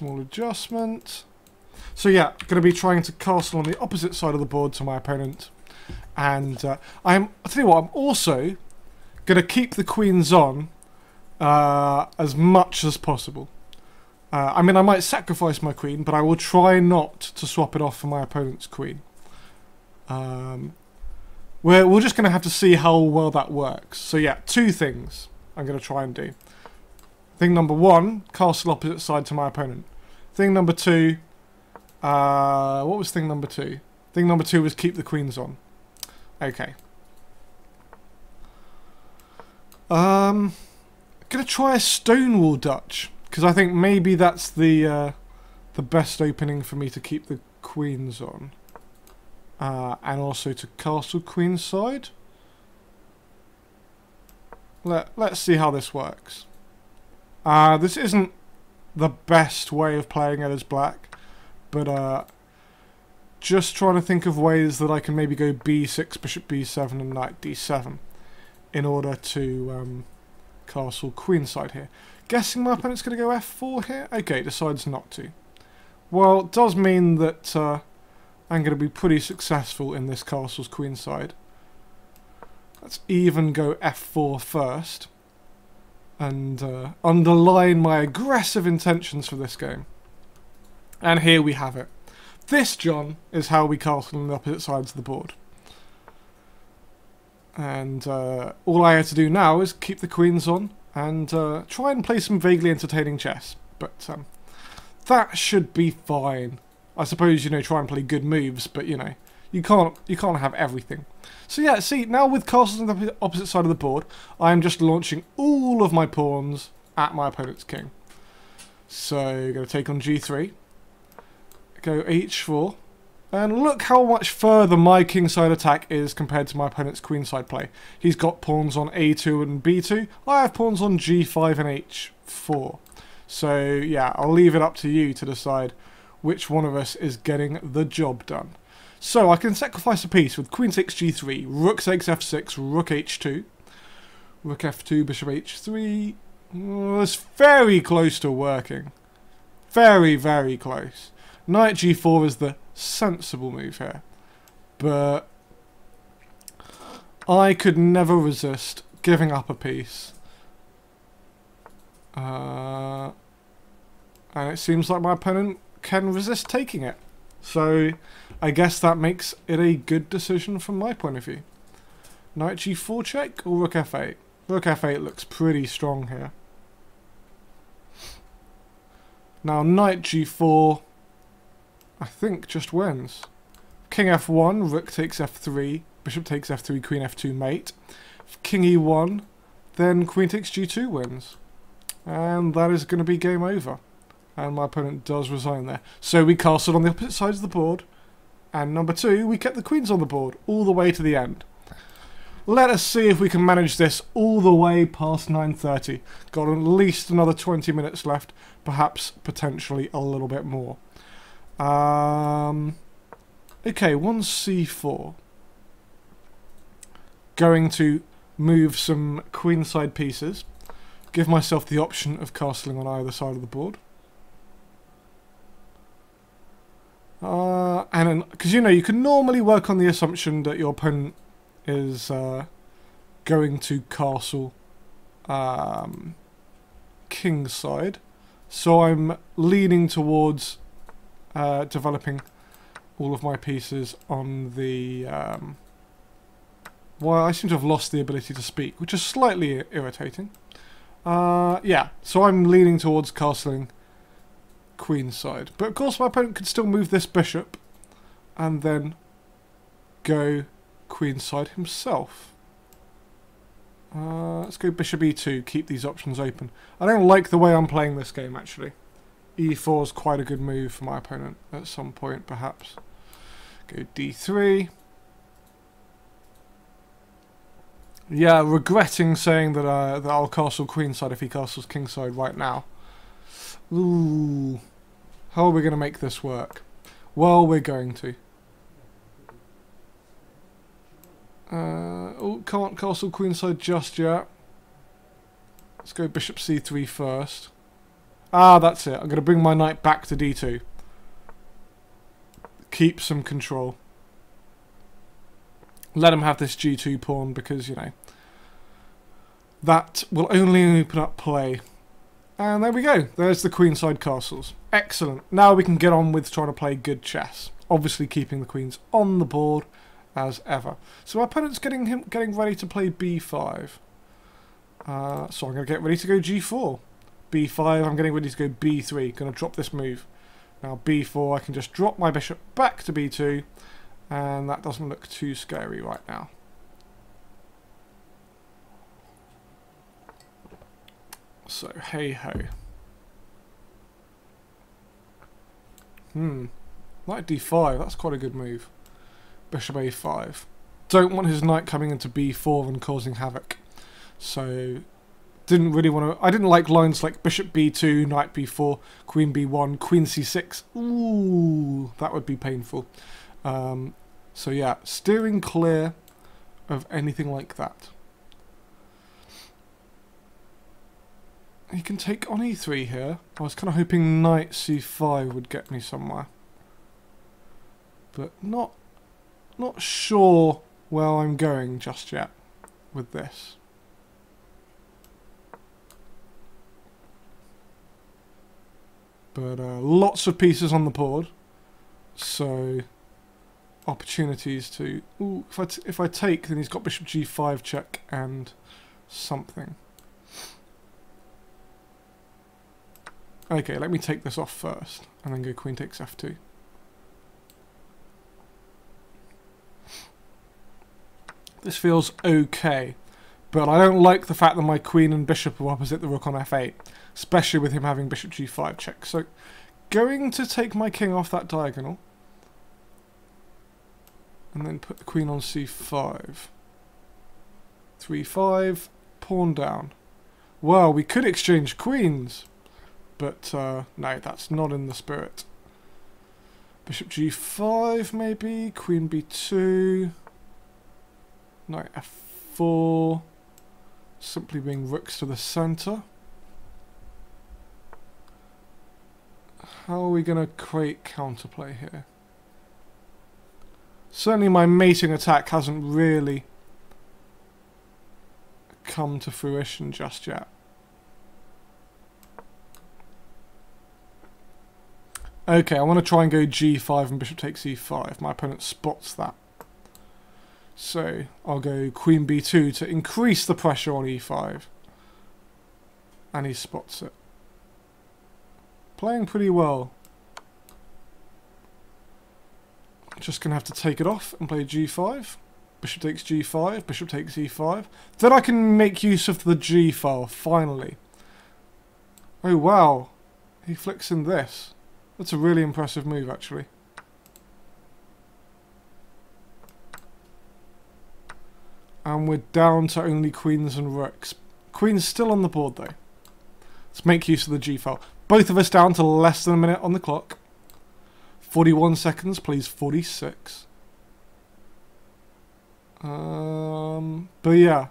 small adjustment. So yeah, going to be trying to castle on the opposite side of the board to my opponent. And uh, I'm, I'll tell you what, I'm also going to keep the queens on uh, as much as possible. Uh, I mean, I might sacrifice my queen, but I will try not to swap it off for my opponent's queen. Um, we're, we're just going to have to see how well that works. So yeah, two things I'm going to try and do. Thing number one, castle opposite side to my opponent. Thing number two, uh, what was thing number two? Thing number two was keep the queens on. Okay. Um, gonna try a Stonewall Dutch because I think maybe that's the uh, the best opening for me to keep the queens on, uh, and also to castle queenside. Let Let's see how this works. Uh, this isn't the best way of playing it as black, but uh, just trying to think of ways that I can maybe go b6, bishop b7, and knight d7 in order to um, castle queenside here. Guessing my opponent's going to go f4 here? Okay, decides not to. Well, it does mean that uh, I'm going to be pretty successful in this castle's queenside. Let's even go f4 first and uh, underline my aggressive intentions for this game. And here we have it. This, John, is how we castle on the opposite sides of the board. And uh, all I have to do now is keep the queens on and uh, try and play some vaguely entertaining chess. But um, that should be fine. I suppose, you know, try and play good moves, but, you know, you can't you can't have everything. So yeah, see, now with castles on the opposite side of the board, I am just launching all of my pawns at my opponent's king. So, going to take on g3. Go h4. And look how much further my kingside attack is compared to my opponent's queenside play. He's got pawns on a2 and b2. I have pawns on g5 and h4. So yeah, I'll leave it up to you to decide which one of us is getting the job done. So I can sacrifice a piece with queen takes g3, rook takes f6, rook h2, rook f2, bishop h3. Well, it's very close to working. Very, very close. Knight g4 is the sensible move here. But I could never resist giving up a piece. Uh, and it seems like my opponent can resist taking it. So I guess that makes it a good decision from my point of view. Knight g4 check or rook f8? Rook f8 looks pretty strong here. Now knight g4 I think just wins. King f1, rook takes f3, bishop takes f3, queen f2 mate. King e1, then queen takes g2 wins. And that is going to be game over. And my opponent does resign there. So we castled on the opposite sides of the board. And number two, we kept the queens on the board all the way to the end. Let us see if we can manage this all the way past 9.30. Got at least another 20 minutes left, perhaps potentially a little bit more. Um, okay, one c4. Going to move some queenside pieces. Give myself the option of castling on either side of the board. Uh, and because you know you can normally work on the assumption that your opponent is uh, going to castle um, king's side, so I'm leaning towards uh, developing all of my pieces on the... Um, well, I seem to have lost the ability to speak, which is slightly irritating. Uh, yeah, so I'm leaning towards castling queenside. But of course my opponent could still move this bishop and then go queenside himself. Uh, let's go bishop e2, keep these options open. I don't like the way I'm playing this game actually e4 is quite a good move for my opponent at some point, perhaps. Go d3. Yeah, regretting saying that, uh, that I'll castle queenside if he castles kingside right now. Ooh. How are we going to make this work? Well, we're going to. Uh, oh, can't castle queenside just yet. Let's go bishop c3 first. Ah, that's it. I'm going to bring my knight back to d2. Keep some control. Let him have this g2 pawn because, you know, that will only open up play. And there we go. There's the queenside castles. Excellent. Now we can get on with trying to play good chess. Obviously keeping the queens on the board as ever. So my opponent's getting him getting ready to play b5. Uh, so I'm going to get ready to go g4. b5, I'm getting ready to go b3. Going to drop this move. Now b4, I can just drop my bishop back to b2. And that doesn't look too scary right now. So, hey ho. Hmm. Knight d5, that's quite a good move. Bishop a5. Don't want his knight coming into b4 and causing havoc. So, didn't really want to... I didn't like lines like bishop b2, knight b4, queen b1, queen c6. Ooh, that would be painful. Um, so yeah, steering clear of anything like that. He can take on e3 here. I was kind of hoping knight c5 would get me somewhere. But not, not sure where I'm going just yet with this. But uh, lots of pieces on the board. So opportunities to... Ooh, if I, if I take, then he's got bishop g5 check and something. Okay, let me take this off first, and then go queen takes f2. This feels okay, but I don't like the fact that my queen and bishop are opposite the rook on f8, especially with him having bishop g5 check. So, going to take my king off that diagonal, and then put the queen on c5. 3-5, pawn down. Well, we could exchange queens. But uh, no, that's not in the spirit. Bishop g5 maybe, queen b2, knight f4, simply being rooks to the centre. How are we going to create counterplay here? Certainly my mating attack hasn't really come to fruition just yet. Okay, I want to try and go g5 and bishop takes e5. My opponent spots that. So, I'll go queen b2 to increase the pressure on e5. And he spots it. Playing pretty well. Just going to have to take it off and play g5. Bishop takes g5, bishop takes e5. Then I can make use of the g file, finally. Oh wow, he flicks in this. That's a really impressive move, actually. And we're down to only queens and rooks. Queen's still on the board, though. Let's make use of the G-file. Both of us down to less than a minute on the clock. 41 seconds, please. 46. Um, but yeah,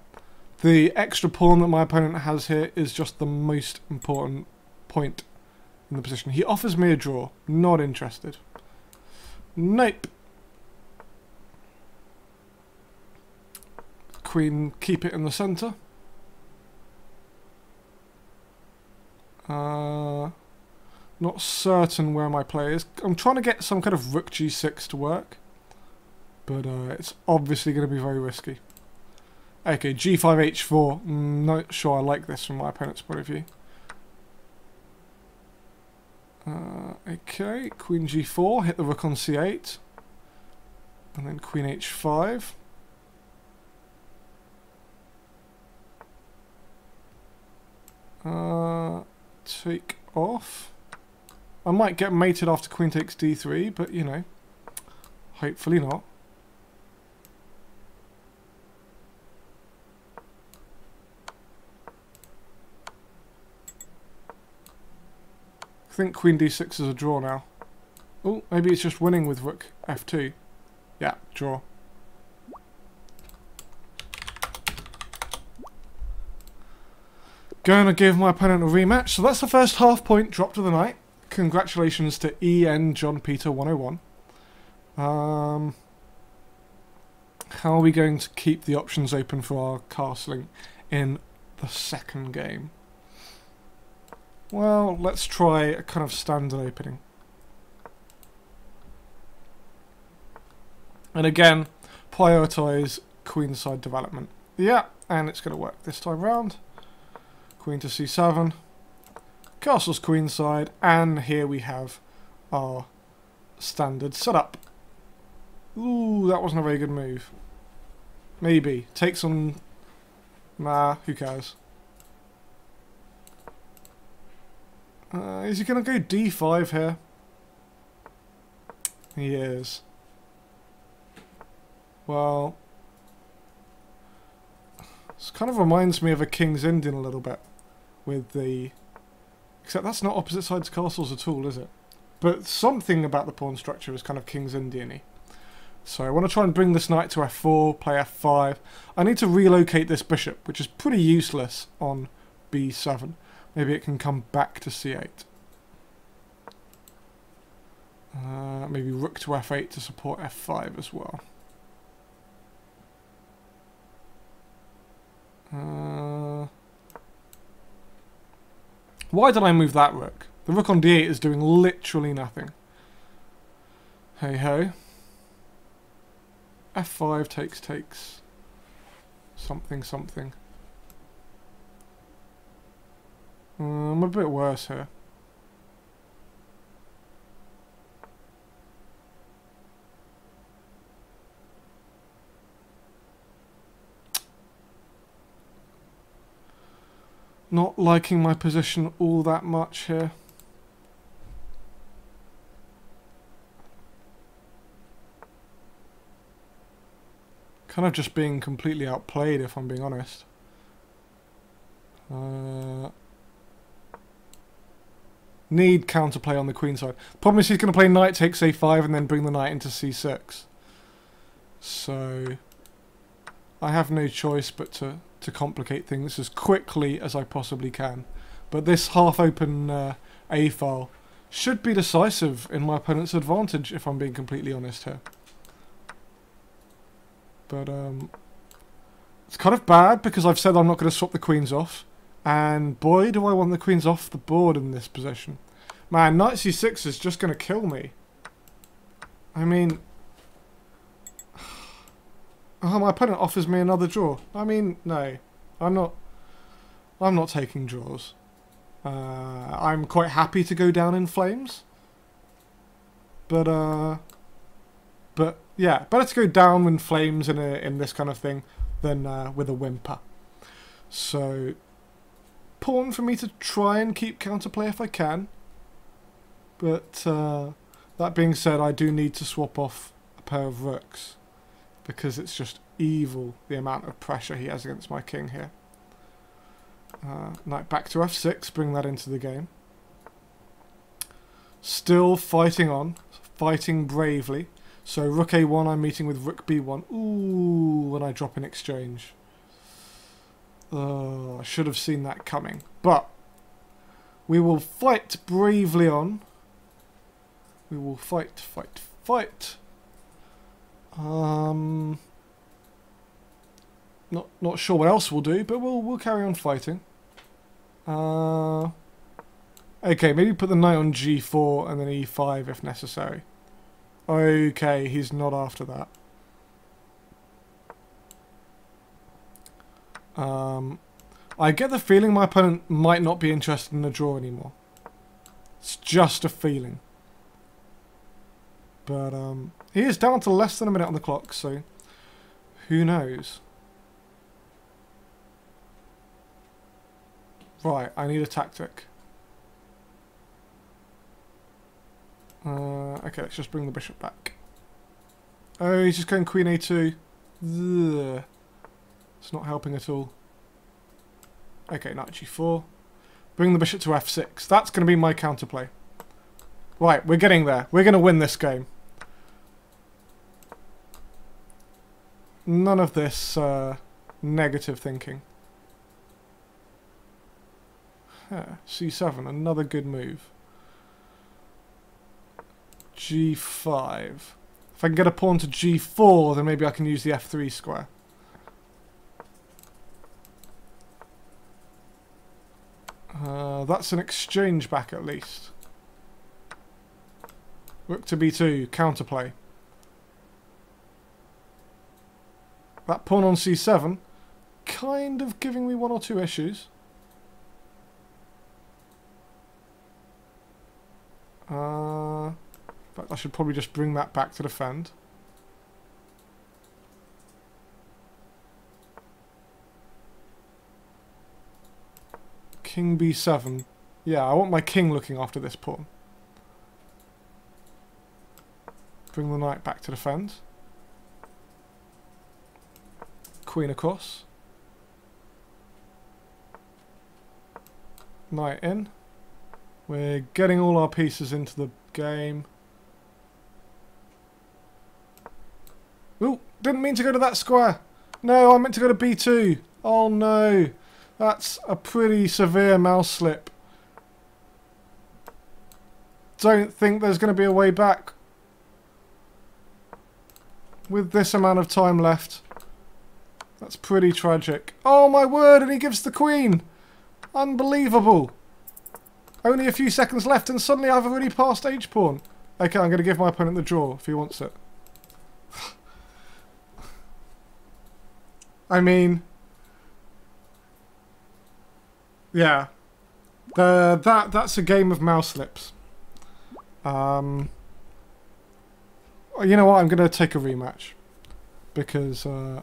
the extra pawn that my opponent has here is just the most important point in the position. He offers me a draw. Not interested. Nope. Queen, keep it in the centre. Uh, not certain where my play is. I'm trying to get some kind of rook g6 to work. But uh, it's obviously going to be very risky. Okay, g5, h4. Not sure I like this from my opponent's point of view. Uh, okay, queen g4, hit the rook on c8. And then queen h5. Uh, take off. I might get mated after queen takes d3, but you know, hopefully not. Think queen d6 is a draw now. Oh, maybe it's just winning with rook f2. Yeah, draw. Gonna give my opponent a rematch. So that's the first half point drop of the night. Congratulations to EN John Peter 101. Um, how are we going to keep the options open for our castling in the second game? Well, let's try a kind of standard opening. And again, prioritize queenside development. Yeah, and it's going to work this time round. Queen to c7. Castle's queenside, and here we have our standard setup. Ooh, that wasn't a very good move. Maybe. Take some... Nah, who cares? Uh, is he going to go d5 here? He is. Well... This kind of reminds me of a King's Indian a little bit. With the... Except that's not opposite sides castles at all, is it? But something about the pawn structure is kind of King's Indian-y. So I want to try and bring this knight to f4, play f5. I need to relocate this bishop, which is pretty useless on b7. Maybe it can come back to c8. Uh, maybe rook to f8 to support f5 as well. Uh, why did I move that rook? The rook on d8 is doing literally nothing. Hey ho. F5 takes takes something something. Uh, I'm a bit worse here. Not liking my position all that much here. Kind of just being completely outplayed if I'm being honest. Uh, need counterplay on the queen side. Problem is he's going to play knight takes a5 and then bring the knight into c6. So I have no choice but to to complicate things as quickly as I possibly can. But this half-open uh, A-file should be decisive in my opponent's advantage, if I'm being completely honest here. But um, it's kind of bad because I've said I'm not going to swap the queens off. And boy, do I want the queens off the board in this position. Man, knight c6 is just going to kill me. I mean, Oh, my opponent offers me another draw. I mean, no. I'm not... I'm not taking draws. Uh, I'm quite happy to go down in flames. But, uh... But, yeah. Better to go down in flames in, a, in this kind of thing than uh, with a whimper. So... Important for me to try and keep counterplay if I can. But, uh, That being said, I do need to swap off a pair of rooks because it's just evil the amount of pressure he has against my king here. Uh, knight back to f6, bring that into the game. Still fighting on, fighting bravely. So rook a1 I'm meeting with rook b1. Ooh, when I drop in exchange. Uh, I should have seen that coming. But we will fight bravely on. We will fight, fight, fight. Um, not not sure what else we'll do, but we'll we'll carry on fighting. Uh, okay, maybe put the knight on g4 and then e5 if necessary. Okay, he's not after that. Um, I get the feeling my opponent might not be interested in a draw anymore. It's just a feeling. But um, he is down to less than a minute on the clock, so who knows? Right, I need a tactic. Uh, okay, let's just bring the bishop back. Oh, he's just going queen a2. Ugh. It's not helping at all. Okay, knight g4. Bring the bishop to f6. That's going to be my counterplay. Right, we're getting there. We're going to win this game. None of this uh, negative thinking. Huh, c7, another good move. g5. If I can get a pawn to g4, then maybe I can use the f3 square. Uh, that's an exchange back at least. Rook to b2, counterplay. That pawn on c7, kind of giving me one or two issues. Uh, but I should probably just bring that back to defend. King b7. Yeah, I want my king looking after this pawn. Bring the knight back to defend. Queen across. Knight in. We're getting all our pieces into the game. Ooh, didn't mean to go to that square. No, I meant to go to b2. Oh no. That's a pretty severe mouse slip. Don't think there's going to be a way back. With this amount of time left. That's pretty tragic. Oh my word, and he gives the queen. Unbelievable. Only a few seconds left and suddenly I've already passed h-pawn. Okay, I'm going to give my opponent the draw if he wants it. I mean... Yeah. The, that That's a game of mouse slips. Um, you know what, I'm going to take a rematch. Because... Uh,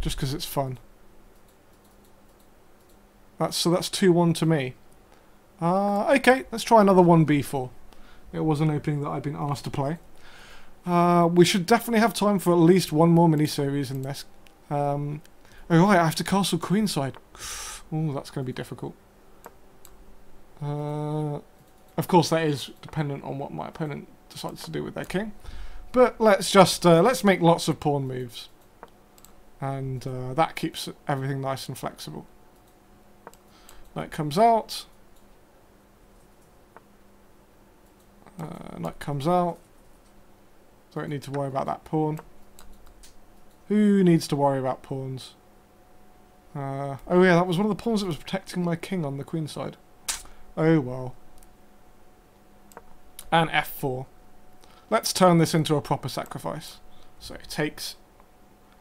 just because it's fun. That's So that's 2-1 to me. Uh, okay, let's try another 1b4. It was an opening that I've been asked to play. Uh, we should definitely have time for at least one more mini-series in this. Um, oh right, I have to castle queenside. Oh, that's going to be difficult. Uh, of course, that is dependent on what my opponent decides to do with their king. But let's just uh, let's make lots of pawn moves, and uh, that keeps everything nice and flexible. Knight comes out. Uh, knight comes out. Don't need to worry about that pawn. Who needs to worry about pawns? Uh, oh yeah, that was one of the pawns that was protecting my king on the queen side. Oh well. And f4. Let's turn this into a proper sacrifice. So it takes...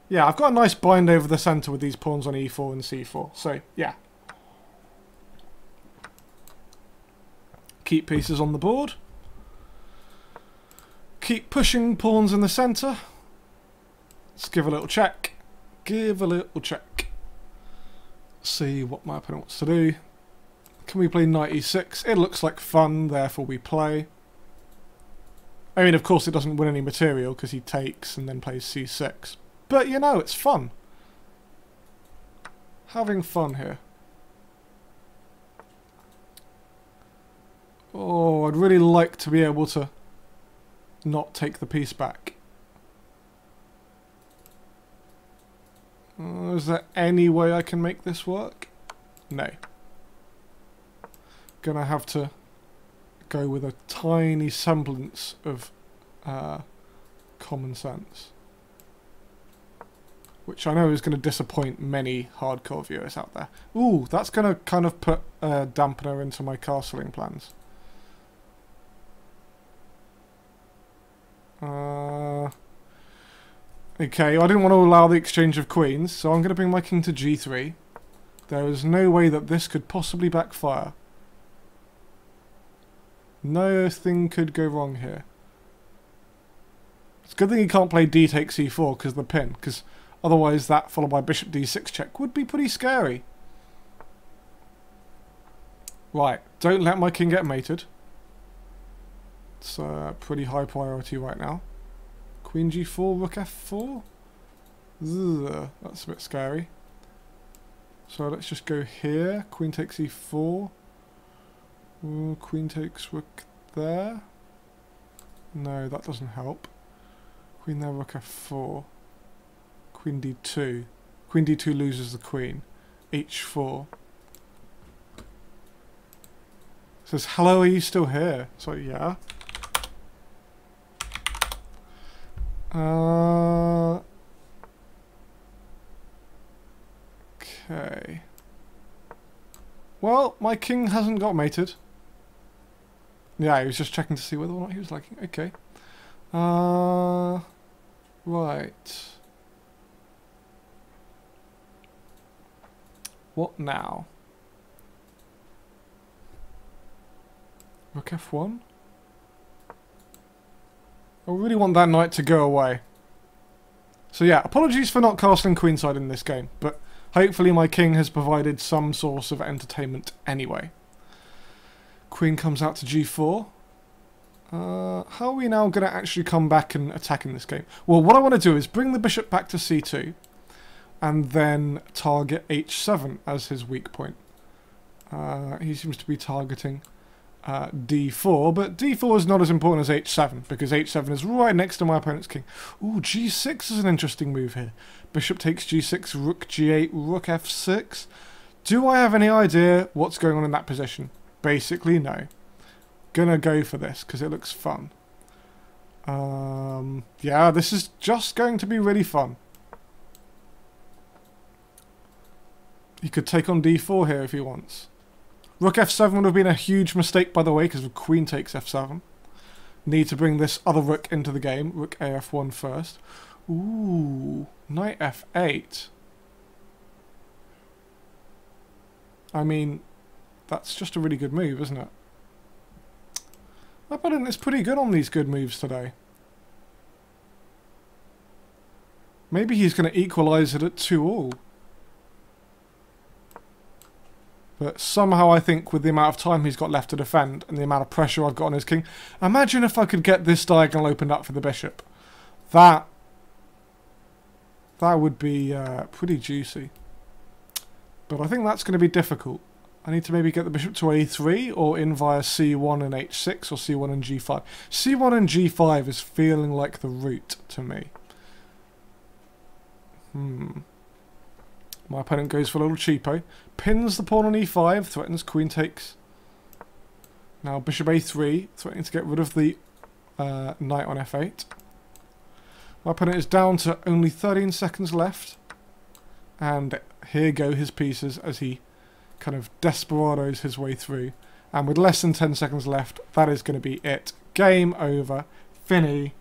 Yeah, I've got a nice bind over the centre with these pawns on e4 and c4. So, yeah. Keep pieces on the board. Keep pushing pawns in the centre. Let's give a little check. Give a little check. See what my opponent wants to do. Can we play knight e6? It looks like fun, therefore we play. I mean, of course it doesn't win any material because he takes and then plays c6. But, you know, it's fun. Having fun here. Oh, I'd really like to be able to not take the piece back. Is there any way I can make this work? No. Gonna have to go with a tiny semblance of uh, common sense. Which I know is going to disappoint many hardcore viewers out there. Ooh, that's going to kind of put a dampener into my castling plans. Uh, okay, I didn't want to allow the exchange of queens, so I'm going to bring my king to g3. There is no way that this could possibly backfire. No thing could go wrong here. It's a good thing he can't play d takes c4 because the pin, because otherwise that followed by bishop d6 check would be pretty scary. Right, don't let my king get mated. It's a pretty high priority right now. Queen g4, rook f4? Ugh, that's a bit scary. So let's just go here. Queen takes e4. Ooh, queen takes rook there. No, that doesn't help. Queen there, rook f4. Queen d2. Queen d2 loses the queen. h4. Says, hello, are you still here? So, yeah. Uh, okay. Well, my king hasn't got mated. Yeah, he was just checking to see whether or not he was liking. Okay. Uh, right. What now? Rook F1? I really want that knight to go away. So yeah, apologies for not castling queenside in this game, but hopefully my king has provided some source of entertainment anyway. Queen comes out to g4. Uh, how are we now going to actually come back and attack in this game? Well, what I want to do is bring the bishop back to c2 and then target h7 as his weak point. Uh, he seems to be targeting uh, d4, but d4 is not as important as h7 because h7 is right next to my opponent's king. Ooh, g6 is an interesting move here. Bishop takes g6, rook g8, rook f6. Do I have any idea what's going on in that position? Basically, no. Gonna go for this because it looks fun. Um, yeah, this is just going to be really fun. He could take on d4 here if he wants. Rook f7 would have been a huge mistake, by the way, because queen takes f7. Need to bring this other rook into the game. Rook af1 first. Ooh, knight f8. I mean, that's just a really good move, isn't it? My opponent is pretty good on these good moves today. Maybe he's going to equalise it at 2 all. But somehow I think with the amount of time he's got left to defend and the amount of pressure I've got on his king, imagine if I could get this diagonal opened up for the bishop. That that would be uh, pretty juicy. But I think that's going to be difficult. I need to maybe get the bishop to a3 or in via c1 and h6 or c1 and g5. c1 and g5 is feeling like the route to me. Hmm. My opponent goes for a little cheapo. Pins the pawn on e5, threatens queen takes. Now bishop a3, threatening to get rid of the uh, knight on f8. My opponent is down to only 13 seconds left. And here go his pieces as he kind of desperados his way through. And with less than 10 seconds left, that is going to be it. Game over. Finny.